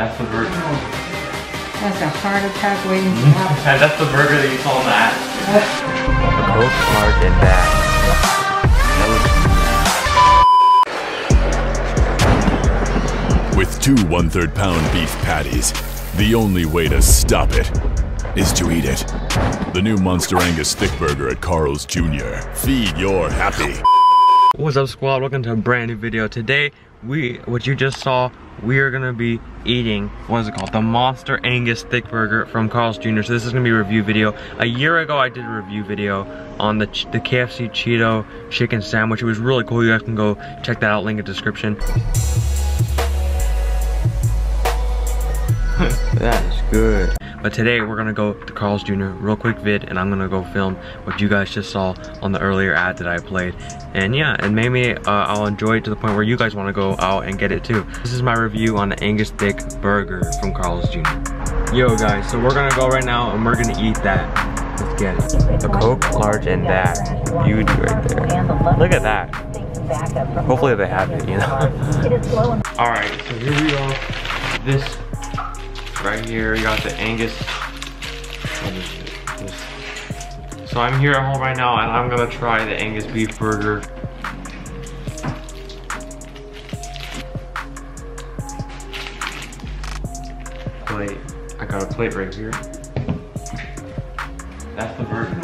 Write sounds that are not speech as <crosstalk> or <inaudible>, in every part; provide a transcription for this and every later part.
That's the burger. That's a heart attack waiting to mm-hmm. happen. <laughs> That's the burger that you saw in the ad. A and bag. With two one-third pound beef patties, the only way to stop it is to eat it. The new Monster Angus Thick Burger at Carl's Jr. Feed your happy. What's up squad, welcome to a brand new video. Today, we, what you just saw, we are gonna be eating, what is it called? The Monster Angus Thick Burger from Carl's Jr. So this is gonna be a review video. A year ago, I did a review video on the, the KFC Cheeto Chicken Sandwich. It was really cool, you guys can go check that out, link in the description. <laughs> that is good. But today we're gonna go to Carl's Jr. real quick vid and I'm gonna go film what you guys just saw on the earlier ad that I played. And yeah, and maybe uh, I'll enjoy it to the point where you guys wanna go out and get it too. This is my review on the Angus Thick Burger from Carl's Jr. Yo guys, so we're gonna go right now and we're gonna eat that. Let's get it. A Coke, large, and that. Beauty right there. Look at that. Hopefully they have it, you know? <laughs> Alright, so here we go. This right here, you got the Angus. what is it? This. So I'm here at home right now and I'm gonna try the Angus beef burger. Plate. I got a plate right here. That's the burger.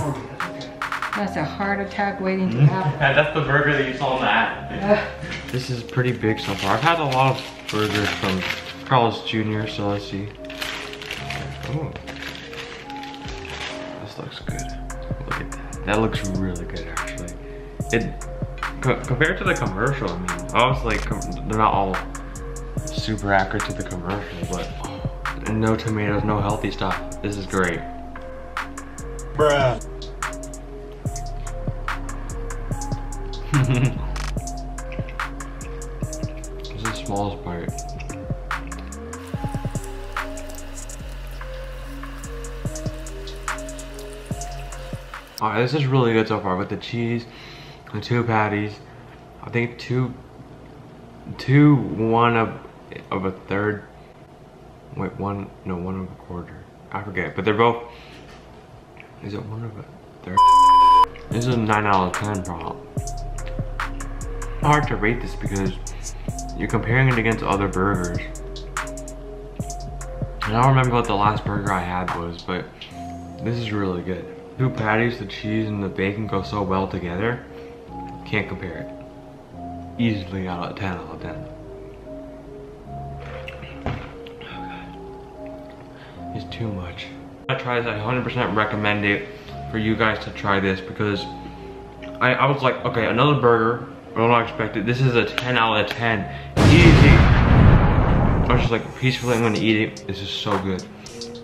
That's a heart attack waiting to <laughs> happen. That's the burger that you saw in the ad. This is pretty big so far. I've had a lot of burgers from Carlos Jr., so let's see. Oh. This looks good. Look at that. That looks really good, actually. It co compared to the commercial, I mean, obviously they're not all super accurate to the commercial, but and no tomatoes, no healthy stuff. This is great. Bruh. <laughs> this is the smallest part. Alright, this is really good so far with the cheese, the two patties. I think two, two, one of, of a third. Wait, one, no, one of a quarter. I forget, but they're both, is it one of a third? This is a 9 out of 10 problem. Hard to rate this because you're comparing it against other burgers. And I don't remember what the last burger I had was, but this is really good. Two patties, the cheese and the bacon go so well together. Can't compare it. Easily out of 10 out of 10. It's too much. I try this, I 100% recommend it for you guys to try this because I, I was like, okay, another burger, I don't expect it. This is a 10 out of 10. Easy. I was just like, peacefully, I'm gonna eat it. This is so good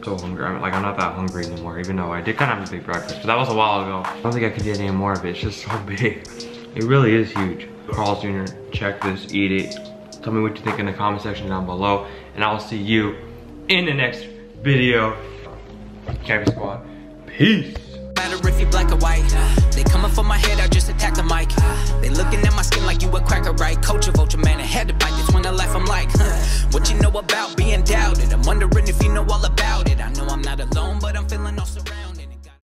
so hungry. I'm, like, I'm not that hungry anymore, even though I did kind of have a big breakfast, but that was a while ago. I don't think I could get any more of it. It's just so <laughs> big. It really is huge. Carl's Jr., check this, eat it. Tell me what you think in the comment section down below, and I will see you in the next video. Cappy Squad, peace. Matter if you black or white uh, They coming for my head, I just attack the mic uh, They looking at my skin like you a cracker, right? Man, I had to bite life I'm like huh. What you know about being doubted I'm wondering if you know all about alone, but I'm feeling all surrounded.